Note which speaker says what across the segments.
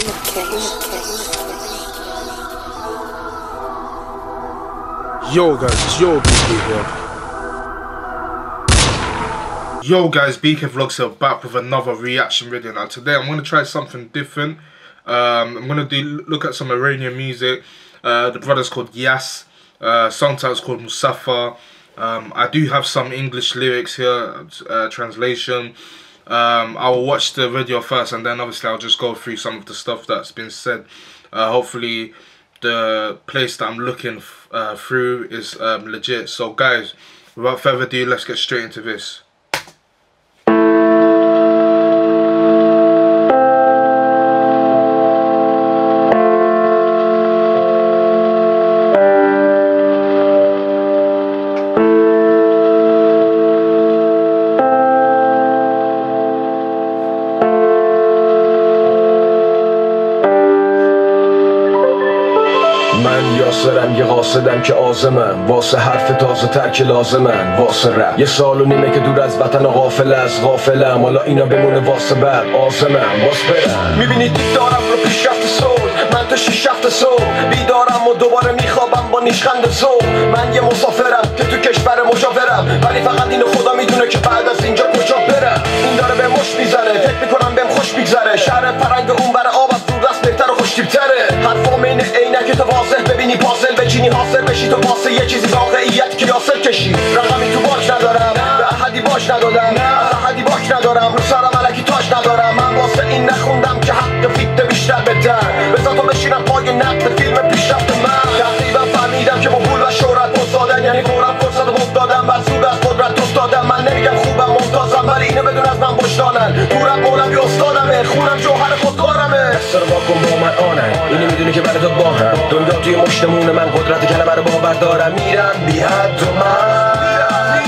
Speaker 1: Yo guys, your BK Vlog. Yo guys, BK Vlogs here back with another reaction video. Now today I'm to try something different. Um, I'm to do look at some Iranian music. Uh, the brother's called Yas. Uh, song title's called Mosafer. Um, I do have some English lyrics here, uh, translation. Um, I'll watch the video first and then obviously I'll just go through some of the stuff that's been said. Uh, hopefully the place that I'm looking uh, through is um, legit. So guys, without further ado, let's get straight into this.
Speaker 2: یاسرم یه قاصدم که آزمم واسه حرف تازه تر که لازمن واسه رب. یه سال و نیمه که دور از وطن غافل از غافلم. حالا اینا بمونه واسه بعد. آزمم باز برم می‌بینید دارم رو پیشرفت سول من تو شیش صبح بیدارم و دوباره میخوابم با نیشخند صبح من یه مسافرم که تو کشور مشاورم ولی فقط اینو خدا می‌دونه که بعد از اینجا کجا برم این داره به مش می‌زنه. فکر می‌کنم بهم خوش میگذره. شهر پرنگ اون بر آب خوشتیبتره حرفام اینه عینک تو واضح ببینی پازل بچینی حاصل بشی تو واسه یه چیزی واقعیت که یاسر کشی. رقمی تو باش ندارم. به احدی باش ندادم. می‌دونی که برای تو با هم دنیا توی مشتمون من قدرت کلمه رو باور دارم. میرم بی حد و من.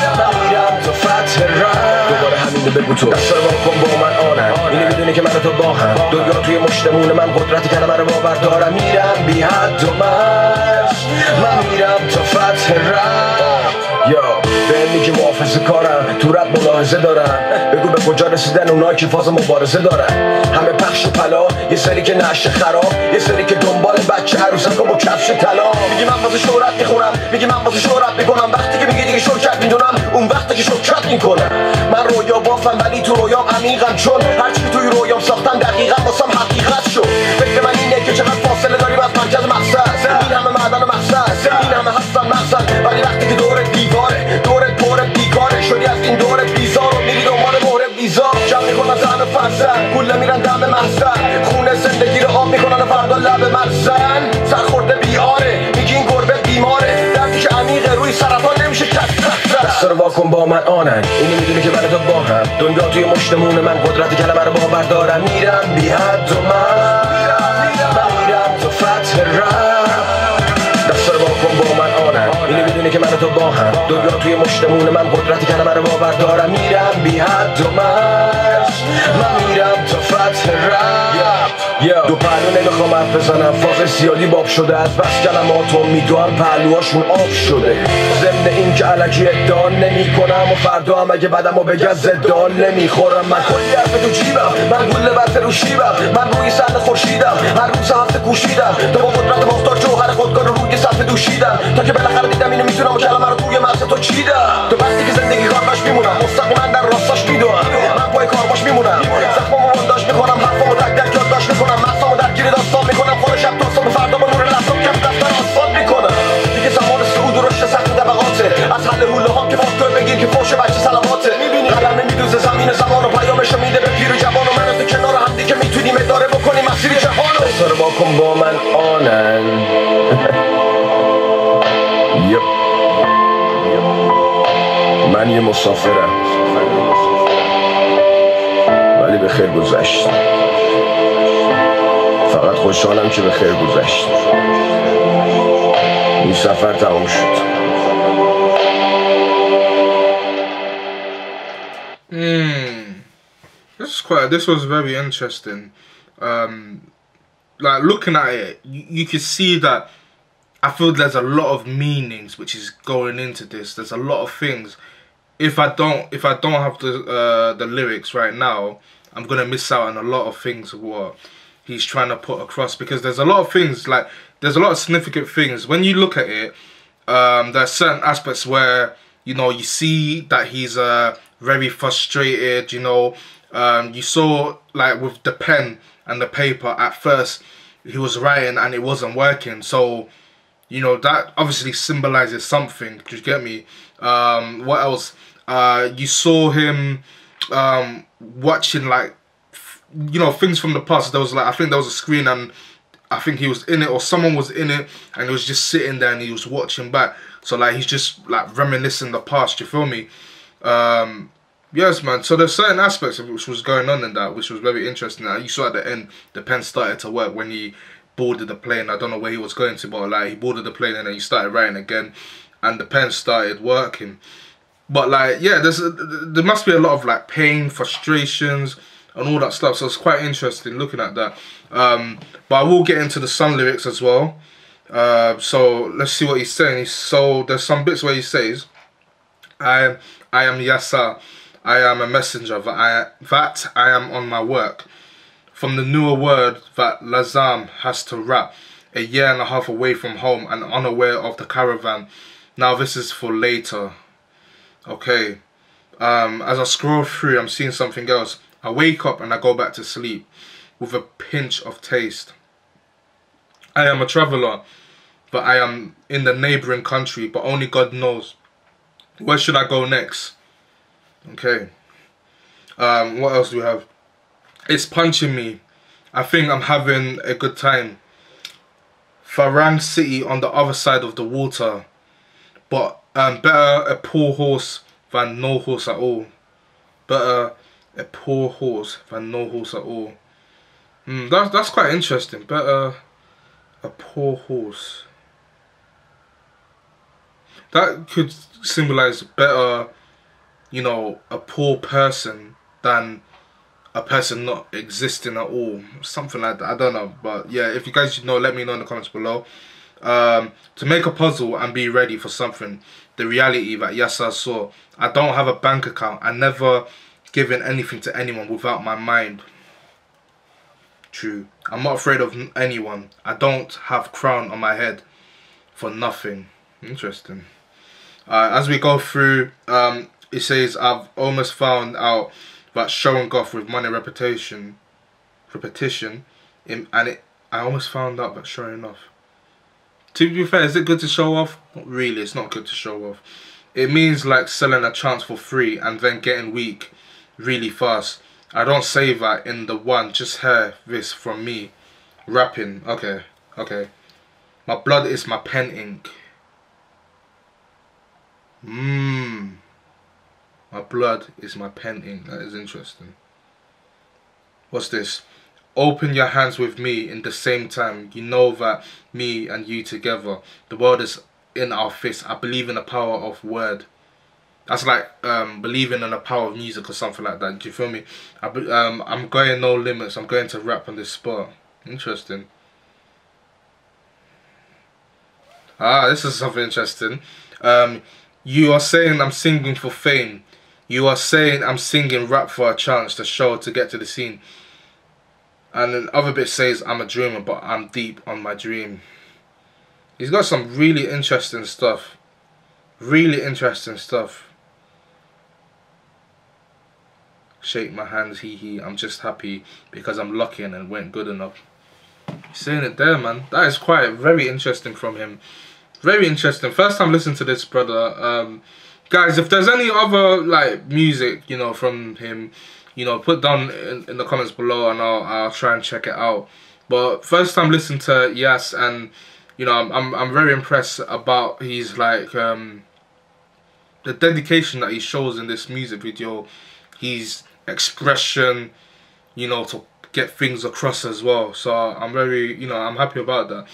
Speaker 2: میرم تو فتح رم دوباره همینو بگو تو. دست رو کن با من. آنن. اینو می‌دونی که من تو با هم دنیا توی مشتمون من قدرت کلمه رو باور دارم. میرم بی حد و مرز محافظه کارم. تو رب ملاحظه دارم. بگو به کجا رسیدن اونا که فاز مبارزه دارن. همه پخش پلا یه سری که نشه خراب یه سری که دنبال بچه عروسک با کفش طلا. میگی من واسه شهرت می‌خونم. میگی من واسه شهرت می‌کنم. وقتی که میگی دیگه شرکت می‌دونم اون وقتی که شرکت می‌کنم. من رویا بافم ولی تو رویام عمیقم چون هرچی توی رویام ساختم دقیقا واسم حقیقت با من آنن اینو می‌دونی که برای تو با هم دنیا توی مشتمون من قدرت کلمه رو باور دارم میرم بی حد و من. من میرم تو فتح رم دست رو با من آنن اینو می‌دونی که من تو با هم دنیا توی مشتمون من قدرت کلمه رو باور دارم میرم بی حد و مرز من میرم تا فتح رم دو پهلو نمی‌خوام حرف بزنم. فاز سیادی باب شده. از بس کلماتو میدوام پهلوهاشون آب شده. ضمن این که علکی ادعا نمی کنم و فردا هم اگه بدم و بگه زدان نمی‌خورم. من کلی حرف تو جیبم من گل بسته رو شیبم من روی سن خورشیدم هر روز هفته کوشیدم. تا با قدرت مختار جوهر خودکار رو روی صفحه دوشیدم. تا که بالاخره دیدم اینو می‌تونم و کلمه رو توی مغز تو چیدم. تو وقتی که زندگی کارباش میمونم مستقیما در راستاش می‌دونم. من پای کارباش میمونم. من آنن یپ من یه مسافرم ولی به خیر گذشت فقط خوشحالم که به خیر گذشت این سفر تموم شد
Speaker 1: Hmm. This is quite. This was very interesting. Um, like looking at it, you, you can see that. I feel there's a lot of meanings which is going into this. There's a lot of things. If I don't, if I don't have the uh, the lyrics right now, I'm gonna miss out on a lot of things. What he's trying to put across because there's a lot of things like there's a lot of significant things when you look at it um there's certain aspects where you know you see that he's uh very frustrated you know um you saw like with the pen and the paper at first he was writing and it wasn't working. So you know that obviously symbolizes something do you get me? Um what else? Uh you saw him um watching like you know things from the past. There was like i think there was a screen and i think he was in it or someone was in it and he was just sitting there and he was watching back. So like he's just like reminiscing the past you feel me? Um yes man so there's certain aspects of which was going on in that which was very interesting you saw at the end the pen started to work when he boarded the plane i don't know where he was going to but like he boarded the plane and then he started writing again and the pen started working but like yeah there's a, there must be a lot of like pain frustrations and all that stuff. So it's quite interesting looking at that. Um, but I will get into the Sun lyrics as well. Uh, so let's see what he's saying. So there's some bits where he says, "I I am Yasa, I am a messenger that I that I am on my work." From the newer word that Lazam has to wrap, a year and a half away from home and unaware of the caravan. Now this is for later. Okay. Um, as I scroll through, I'm seeing something else. I wake up and I go back to sleep with a pinch of taste. I am a traveler, but I am in the neighboring country, but only God knows. Where should I go next? Okay. Um, what else do we have? It's punching me. I think I'm having a good time. Farang City on the other side of the water. But um, better a poor horse than no horse at all. Better a poor horse than no horse at all. Mm, that's that's quite interesting. Better a poor horse. That could symbolize better, you know, a poor person than a person not existing at all. Something like that. I don't know. But yeah, if you guys know, let me know in the comments below. Um, to make a puzzle and be ready for something. The reality that yes, I saw. I don't have a bank account. I never giving anything to anyone without my mind. True. I'm not afraid of anyone. I don't have crown on my head for nothing. Interesting. Uh, as we go through, um, it says I've almost found out that showing off with money reputation, repetition, in, and it, I almost found out that showing off. To be fair, is it good to show off? Not really. It's not good to show off. It means like selling a chance for free and then getting weak really fast. I don't say that in the one, just hear this from me. Rapping, okay, okay. My blood is my pen ink. Mmm. My blood is my pen ink. That is interesting. What's this? Open your hands with me in the same time. You know that me and you together. The world is in our fists. I believe in the power of word. That's like um, believing in the power of music or something like that. Do you feel me? I, um, I'm going no limits. I'm going to rap on this spot. Interesting. Ah, this is something interesting. Um, you are saying I'm singing for fame. You are saying I'm singing rap for a chance to show to get to the scene. And then other bit says I'm a dreamer, but I'm deep on my dream. He's got some really interesting stuff. Really interesting stuff. shake my hands, hee hee. I'm just happy because I'm lucky and went good enough. He's saying it there, man. That is quite very interesting from him. Very interesting. First time listening to this brother. Um, guys, if there's any other like music, you know, from him, you know, put down in, in the comments below and I'll, I'll try and check it out. But first time listening to Yas and you know, I'm, I'm, I'm very impressed about his like um, the dedication that he shows in this music video. He's expression, you know, to get things across as well. So I'm very, you know, I'm happy about that.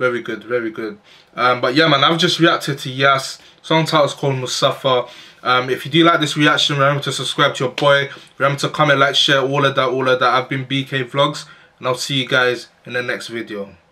Speaker 1: Very good, very good. Um, but yeah, man, I've just reacted to Yas. Song title's called Mosafer. Um, if you do like this reaction, remember to subscribe to your boy. Remember to comment, like, share, all of that, all of that. I've been BK Vlogs, and I'll see you guys in the next video.